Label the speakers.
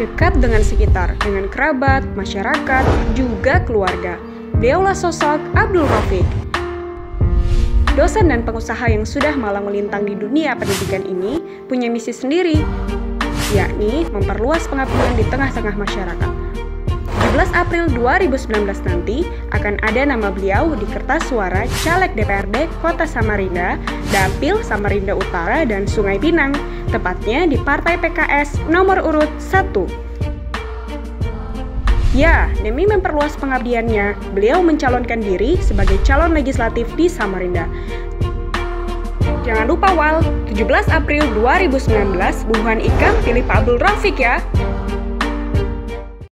Speaker 1: Dekat dengan sekitar, dengan kerabat, masyarakat, juga keluarga. Beliaulah sosok Abdul Rafiq. Dosen dan pengusaha yang sudah malang melintang di dunia pendidikan ini punya misi sendiri, yakni memperluas pengabdian di tengah-tengah masyarakat. 17 April 2019 nanti akan ada nama beliau di kertas suara caleg DPRD Kota Samarinda, Dapil Samarinda Utara dan Sungai Pinang, tepatnya di Partai PKS nomor urut 1. Ya, demi memperluas pengabdiannya, beliau mencalonkan diri sebagai calon legislatif di Samarinda. Jangan lupa Wal, 17 April 2019, Buhan Ikan pilih Pak Abdul Rafiq ya.